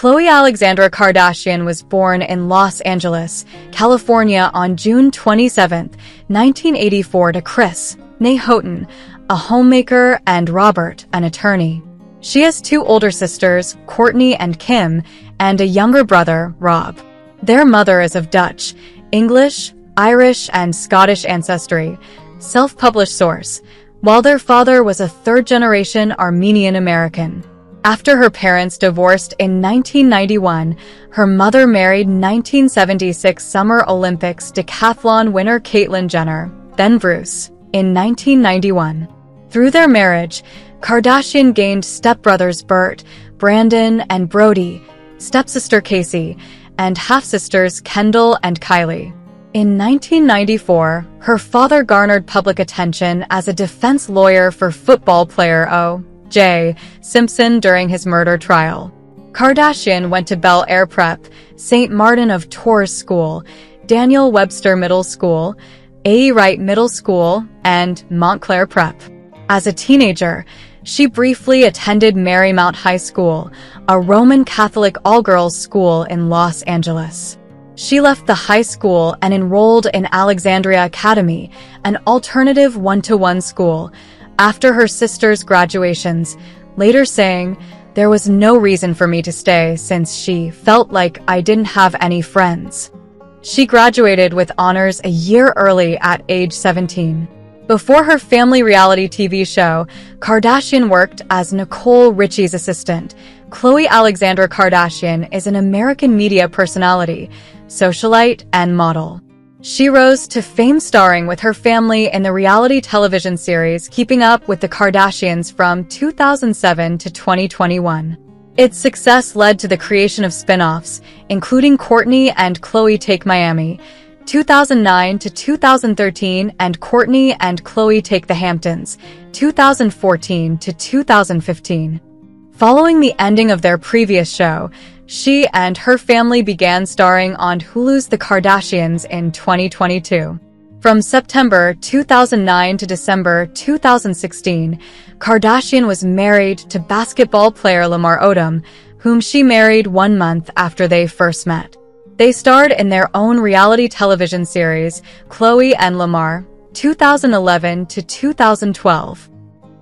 Khloe Alexandra Kardashian was born in Los Angeles, California on June 27, 1984 to Kris, née Houghton, a homemaker, and Robert, an attorney. She has two older sisters, Kourtney and Kim, and a younger brother, Rob. Their mother is of Dutch, English, Irish, and Scottish ancestry, self-published source, while their father was a third-generation Armenian American. After her parents divorced in 1991, her mother married 1976 Summer Olympics decathlon winner Caitlyn Jenner, then Bruce, in 1991. Through their marriage, Kardashian gained stepbrothers Burt, Brandon, and Brody, stepsister Casey, and half-sisters Kendall and Kylie. In 1994, her father garnered public attention as a defense lawyer for football player O. J. Simpson during his murder trial. Kardashian went to Bel Air Prep, St. Martin of Tours School, Daniel Webster Middle School, A. Wright Middle School, and Montclair Prep. As a teenager, she briefly attended Marymount High School, a Roman Catholic all-girls school in Los Angeles. She left the high school and enrolled in Alexandria Academy, an alternative one-to-one school, after her sister's graduations, later saying, there was no reason for me to stay since she felt like I didn't have any friends. She graduated with honors a year early at age 17. Before her family reality TV show, Kardashian worked as Nicole Richie's assistant. Khloe Alexandra Kardashian is an American media personality, socialite, and model. She rose to fame starring with her family in the reality television series Keeping Up with the Kardashians from 2007 to 2021. Its success led to the creation of spin-offs, including Kourtney and Khloe Take Miami, 2009 to 2013 and Kourtney and Khloe Take the Hamptons, 2014 to 2015. Following the ending of their previous show, she and her family began starring on Hulu's The Kardashians in 2022. From September 2009 to December 2016, Kardashian was married to basketball player Lamar Odom, whom she married one month after they first met. They starred in their own reality television series, Khloe and Lamar, 2011 to 2012.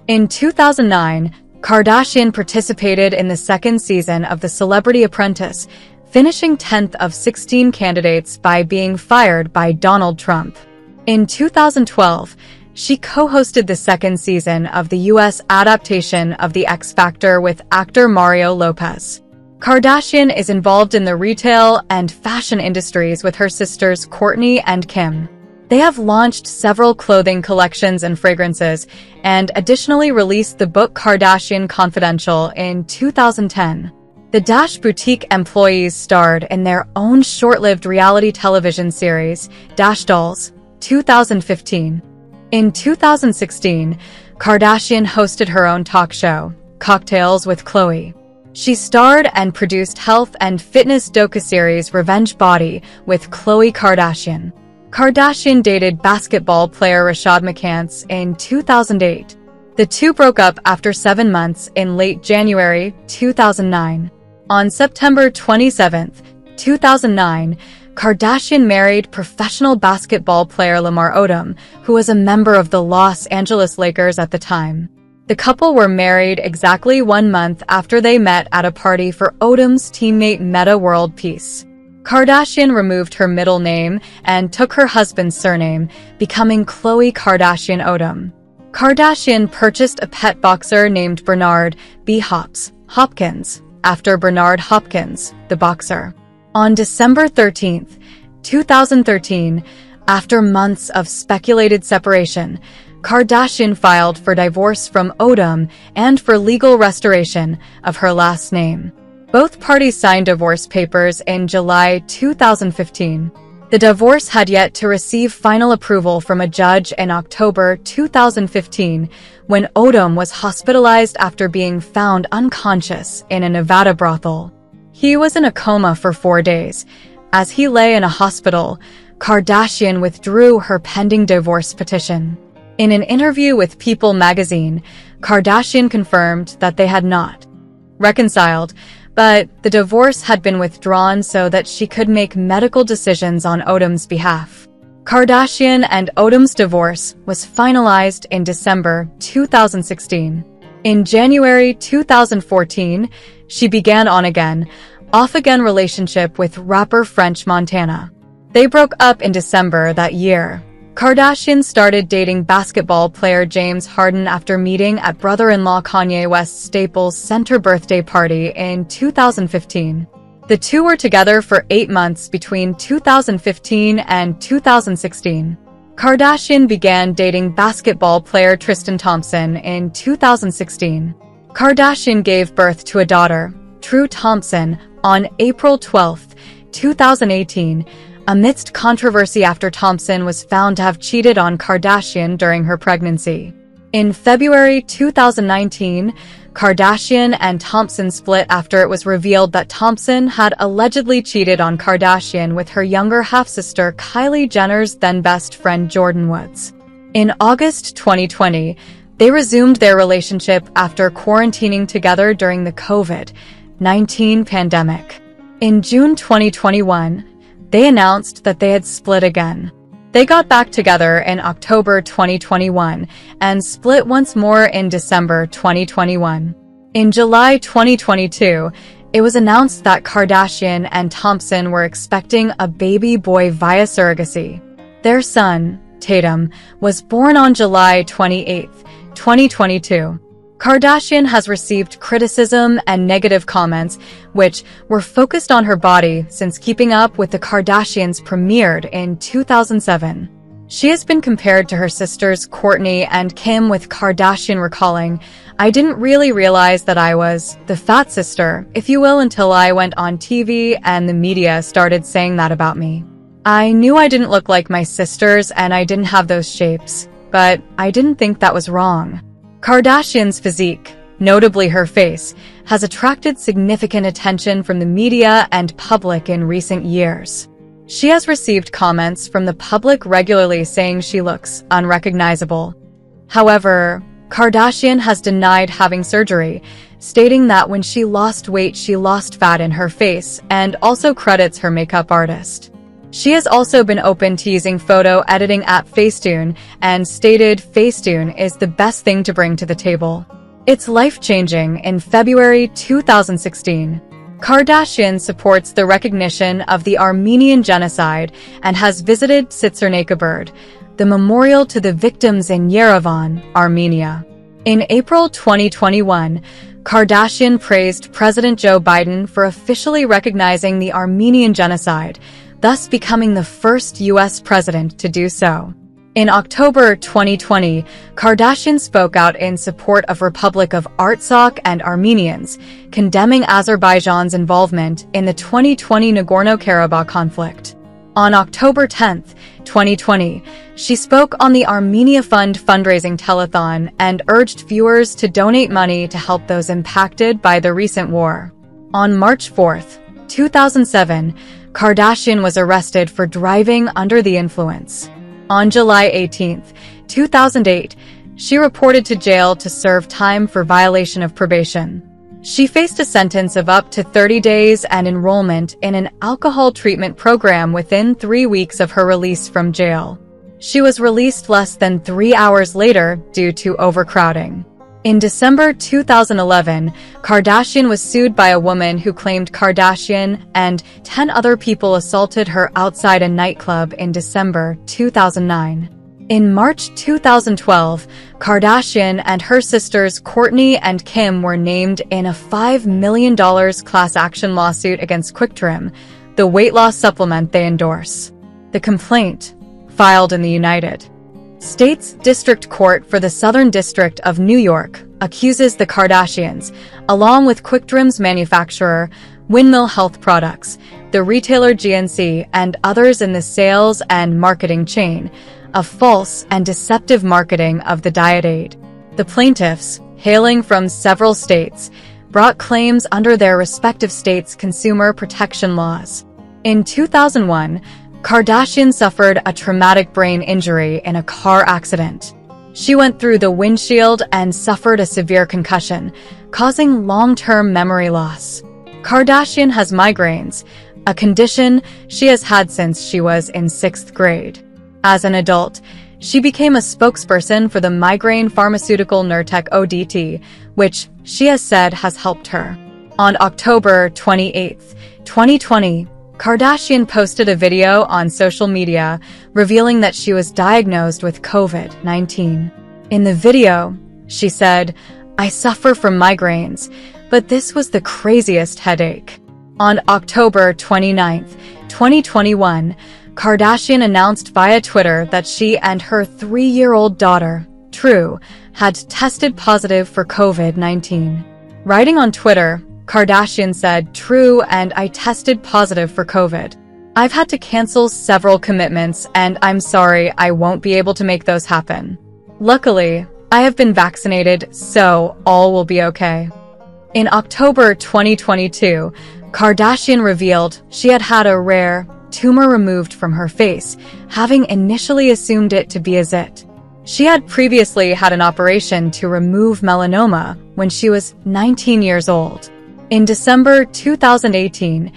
In 2009, Kardashian participated in the second season of The Celebrity Apprentice, finishing 10th of 16 candidates by being fired by Donald Trump. In 2012, she co-hosted the second season of the U.S. adaptation of The X Factor with actor Mario Lopez. Kardashian is involved in the retail and fashion industries with her sisters Kourtney and Kim. They have launched several clothing collections and fragrances, and additionally released the book Kardashian Confidential in 2010. The Dash Boutique employees starred in their own short-lived reality television series, Dash Dolls, 2015. In 2016, Kardashian hosted her own talk show, Cocktails with Khloe. She starred and produced health and fitness docu-series Revenge Body with Khloe Kardashian. Kardashian dated basketball player Rashad McCants in 2008. The two broke up after seven months in late January 2009. On September 27, 2009, Kardashian married professional basketball player Lamar Odom, who was a member of the Los Angeles Lakers at the time. The couple were married exactly one month after they met at a party for Odom's teammate Metta World Peace. Kardashian removed her middle name and took her husband's surname, becoming Khloe Kardashian Odom. Kardashian purchased a pet boxer named Bernard B. Hops Hopkins, after Bernard Hopkins, the boxer. On December 13, 2013, after months of speculated separation, Kardashian filed for divorce from Odom and for legal restoration of her last name. Both parties signed divorce papers in July 2015. The divorce had yet to receive final approval from a judge in October 2015 when Odom was hospitalized after being found unconscious in a Nevada brothel. He was in a coma for four days. As he lay in a hospital, Kardashian withdrew her pending divorce petition. In an interview with People magazine, Kardashian confirmed that they had not reconciled, but the divorce had been withdrawn so that she could make medical decisions on Odom's behalf. Kardashian and Odom's divorce was finalized in December 2016. In January 2014, she began on again, off-again relationship with rapper French Montana. They broke up in December that year. Kardashian started dating basketball player James Harden after meeting at brother-in-law Kanye West's Staples Center birthday party in 2015. The two were together for eight months between 2015 and 2016. Kardashian began dating basketball player Tristan Thompson in 2016. Kardashian gave birth to a daughter, True Thompson, on April 12, 2018, amidst controversy after Thompson was found to have cheated on Kardashian during her pregnancy. In February 2019, Kardashian and Thompson split after it was revealed that Thompson had allegedly cheated on Kardashian with her younger half-sister Kylie Jenner's then best friend Jordyn Woods. In August 2020, they resumed their relationship after quarantining together during the COVID-19 pandemic. In June 2021, they announced that they had split again. They got back together in October 2021 and split once more in December 2021. In July 2022, it was announced that Kardashian and Thompson were expecting a baby boy via surrogacy. Their son, Tatum, was born on July 28, 2022. Kardashian has received criticism and negative comments, which were focused on her body since Keeping Up with the Kardashians premiered in 2007. She has been compared to her sisters Kourtney and Kim with Kardashian recalling, I didn't really realize that I was the fat sister, if you will, until I went on TV and the media started saying that about me. I knew I didn't look like my sisters and I didn't have those shapes, but I didn't think that was wrong. Kardashian's physique, notably her face, has attracted significant attention from the media and public in recent years. She has received comments from the public regularly saying she looks unrecognizable. However, Kardashian has denied having surgery, stating that when she lost weight, she lost fat in her face, and also credits her makeup artist. She has also been open to using photo editing app Facetune and stated Facetune is the best thing to bring to the table. It's life-changing in February 2016. Kardashian supports the recognition of the Armenian genocide and has visited Tsitsernakaberd, the memorial to the victims in Yerevan, Armenia. In April 2021, Kardashian praised President Joe Biden for officially recognizing the Armenian genocide, thus becoming the first U.S. president to do so. In October 2020, Kardashian spoke out in support of Republic of Artsakh and Armenians, condemning Azerbaijan's involvement in the 2020 Nagorno-Karabakh conflict. On October 10, 2020, she spoke on the Armenia Fund fundraising telethon and urged viewers to donate money to help those impacted by the recent war. On March 4, 2007, Kardashian was arrested for driving under the influence. On July 18, 2008, she reported to jail to serve time for violation of probation. She faced a sentence of up to 30 days and enrollment in an alcohol treatment program within three weeks of her release from jail. She was released less than three hours later due to overcrowding. In December 2011, Kardashian was sued by a woman who claimed Kardashian and 10 other people assaulted her outside a nightclub in December 2009. In March 2012, Kardashian and her sisters Kourtney and Kim were named in a $5 million class action lawsuit against QuickTrim, the weight loss supplement they endorse. The complaint, filed in the United States District Court for the Southern District of New York accuses the Kardashians, along with QuickTrim's manufacturer, Windmill Health Products, the retailer GNC, and others in the sales and marketing chain, of false and deceptive marketing of the diet aid. The plaintiffs, hailing from several states, brought claims under their respective states' consumer protection laws. In 2001, Kardashian suffered a traumatic brain injury in a car accident. She went through the windshield and suffered a severe concussion, causing long-term memory loss. Kardashian has migraines, a condition she has had since she was in sixth grade. As an adult, she became a spokesperson for the migraine pharmaceutical Nurtec ODT, which she has said has helped her. On October 28, 2020, Kardashian posted a video on social media revealing that she was diagnosed with COVID-19. In the video, she said, I suffer from migraines, but this was the craziest headache. On October 29, 2021, Kardashian announced via Twitter that she and her three-year-old daughter, True, had tested positive for COVID-19. Writing on Twitter, Kardashian said, True, and I tested positive for COVID. I've had to cancel several commitments, and I'm sorry I won't be able to make those happen. Luckily, I have been vaccinated, so all will be okay. In October 2022, Kardashian revealed she had had a rare tumor removed from her face, having initially assumed it to be a zit. She had previously had an operation to remove melanoma when she was 19 years old. In December 2018,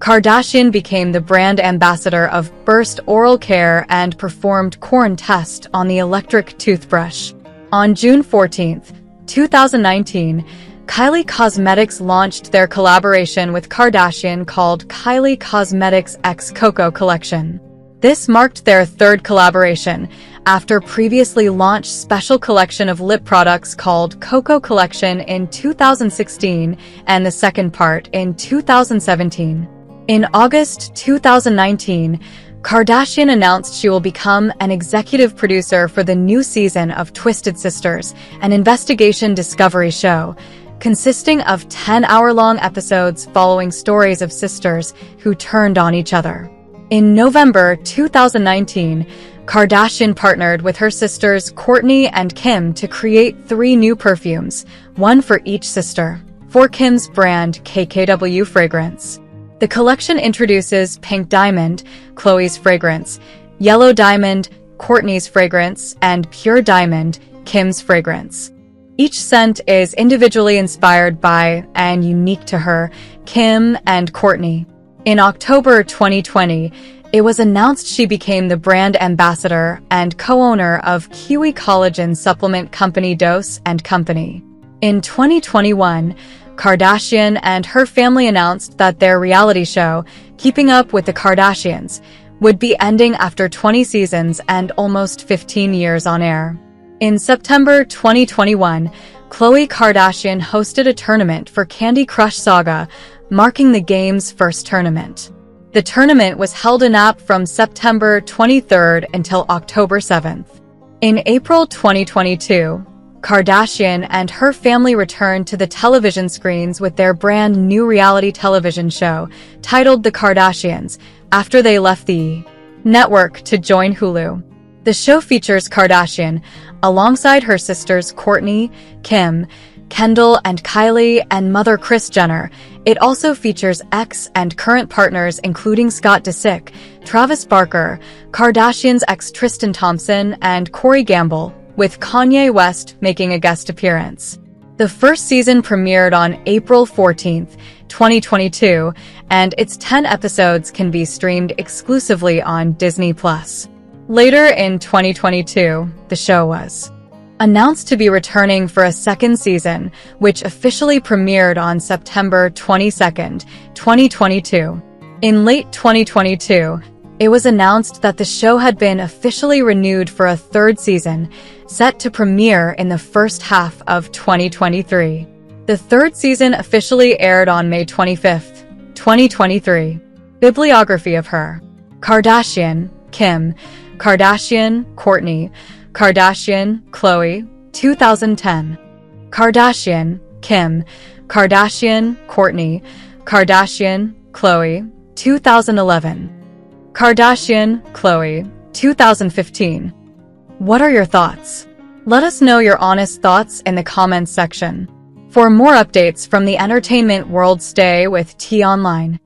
Kardashian became the brand ambassador of Burst Oral Care and performed Corn Test on the electric toothbrush. On June 14, 2019, Kylie Cosmetics launched their collaboration with Kardashian called Kylie Cosmetics X Coco Collection. This marked their third collaboration, after previously launched special collection of lip products called Coco Collection in 2016 and the second part in 2017. In August 2019, Kardashian announced she will become an executive producer for the new season of Twisted Sisters, an investigation discovery show, consisting of 10 hour-long episodes following stories of sisters who turned on each other. In November 2019, Kardashian partnered with her sisters Kourtney and Kim to create three new perfumes, one for each sister, for Kim's brand KKW fragrance. The collection introduces Pink Diamond, Khloe's fragrance, Yellow Diamond, Kourtney's fragrance, and Pure Diamond, Kim's fragrance. Each scent is individually inspired by, and unique to her, Kim and Kourtney. In October 2020, it was announced she became the brand ambassador and co-owner of Kiwi Collagen supplement company Dose & Company. In 2021, Kardashian and her family announced that their reality show, Keeping Up with the Kardashians, would be ending after 20 seasons and almost 15 years on air. In September 2021, Khloe Kardashian hosted a tournament for Candy Crush Saga, marking the game's first tournament. The tournament was held in app from September 23rd until October 7th. In April 2022, Kardashian and her family returned to the television screens with their brand new reality television show titled The Kardashians after they left the network to join Hulu. The show features Kardashian alongside her sisters Kourtney, Kim, Kendall and Kylie, and mother Kris Jenner. It also features ex and current partners including Scott Disick, Travis Barker, Kardashian's ex Tristan Thompson, and Corey Gamble, with Kanye West making a guest appearance. The first season premiered on April 14, 2022, and its 10 episodes can be streamed exclusively on Disney+. Later in 2022, the show was announced to be returning for a second season, which officially premiered on September 22, 2022. In late 2022, it was announced that the show had been officially renewed for a third season, set to premiere in the first half of 2023. The third season officially aired on May 25, 2023. Bibliography of her. Kardashian, Kim, Kardashian, Kourtney. Kardashian, Khloe, 2010. Kardashian, Kim, Kardashian, Kourtney. Kardashian, Khloe, 2011. Kardashian, Khloe, 2015. What are your thoughts? Let us know your honest thoughts in the comments section. For more updates from the entertainment world stay with T Online.